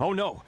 Oh no,